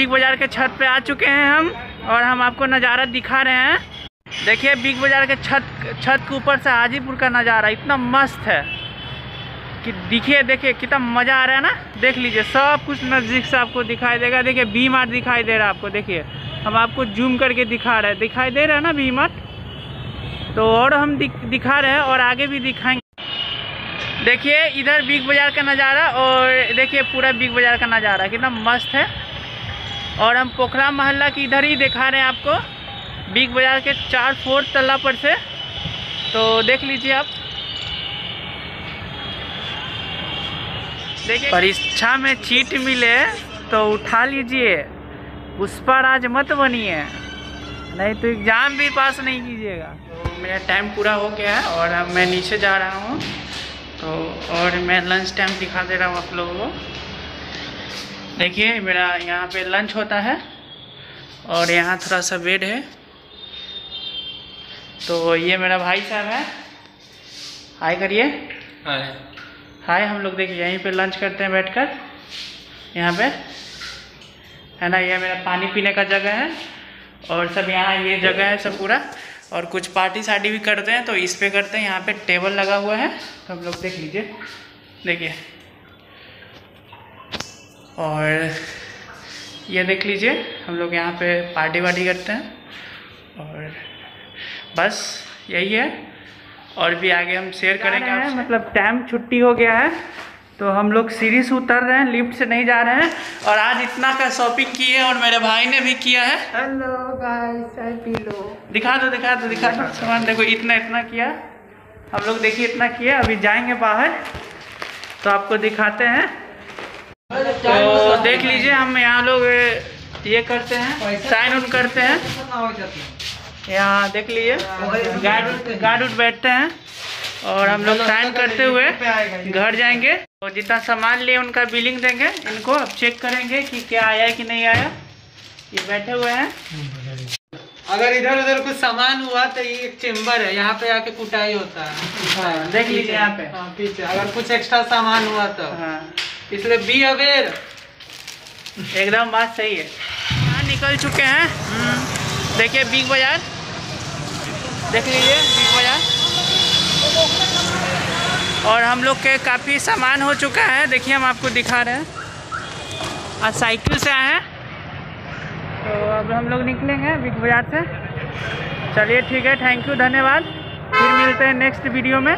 Big बाज़ार के छत पे आ चुके हैं हम और हम आपको नज़ारा दिखा रहे हैं। देखिए, बिग बाज़ार के छत छत के ऊपर से हाजीपुर का नज़ारा इतना मस्त है कि दिखिए, देखिए, कितना मज़ा आ रहा है ना। देख लीजिए, सब कुछ नज़दीक से आपको दिखाई देगा। देखिए बी मार्ट दिखाई दे रहा है आपको, देखिए। हम आपको जूम करके दिखा रहे हैं। दिखाई दे रहा है ना बी मार्ट तो और हम दिखा रहे हैं और आगे भी दिखाएँगे। देखिए, इधर बिग बाज़ार का नज़ारा और देखिए, पूरा बिग बाज़ार का नज़ारा कितना मस्त है। और हम पोखरा मोहल्ला की इधर ही दिखा रहे हैं आपको। बिग बाज़ार के चार फोर्थ तल्ला पर से। तो देख लीजिए आप। देखिए, परीक्षा में चीट मिले तो उठा लीजिए। पुष्पा राज मत बनिए। नहीं तो एग्ज़ाम भी पास नहीं कीजिएगा। तो मेरा टाइम पूरा हो गया है और अब मैं नीचे जा रहा हूँ। तो और मैं लंच टाइम दिखा दे रहा हूँ आप लोगों को। देखिए मेरा यहाँ पे लंच होता है और यहाँ थोड़ा सा बेड है। तो ये मेरा भाई साहब है। हाय करिए। हाय हाय हम लोग देखिए यहीं पे लंच करते हैं बैठकर। यहाँ पे। है ना ये मेरा पानी पीने का जगह है और सब यहाँ ये जगह है सब पूरा। और कुछ पार्टी शार्टी भी करते हैं तो इस पे करते हैं। यहाँ पे टेबल लगा हुआ है। तो हम लोग देख लीजिए। देखिए। और ये देख लीजिए हम लोग यहाँ पे पार्टी वार्टी करते हैं। और बस यही है। और भी आगे हम शेयर करेंगे हैं मतलब टाइम छुट्टी हो गया है तो हम लोग सीढ़ी से उतर रहे हैं लिफ्ट से नहीं जा रहे हैं। और आज इतना का शॉपिंग किए और मेरे भाई ने भी किया है। हेलो गाइस दिखा दो दिखा दो दिखा दो। सामान देखो इतना इतना किया। हम लोग देखिए इतना किया अभी जाएँगे बाहर। तो आपको दिखाते हैं। तो देख लीजिए हम यहाँ लोग ये करते हैं साइन उन करते हैं। यहाँ देख लीजिए गार्ड गार्ड उड बैठते हैं और हम लोग साइन करते हुए घर जाएँगे और जितना सामान लिए उनका बिलिंग देंगे। इनको अब चेक करेंगे कि क्या आया है कि नहीं आया। ये बैठे हुए हैं। अगर इधर उधर कुछ सामान हुआ तो ये एक चेम्बर है यहाँ पे आके कुटाई होता है। हाँ, देख लीजिए यहाँ पे। हाँ, पीछे अगर कुछ एक्स्ट्रा सामान हुआ तो। हाँ। इसलिए बी अवेयर एकदम बात सही है। यहाँ निकल चुके हैं। हम्म, देखिए बिग बाज़ार देख लीजिए बिग बाज़ार और हम लोग के काफ़ी सामान हो चुका है। देखिए हम आपको दिखा रहे हैं। आज साइकिल से आए हैं। तो अब हम लोग निकलेंगे बिग बाज़ार से। चलिए ठीक है थैंक यू धन्यवाद। फिर मिलते हैं नेक्स्ट वीडियो में।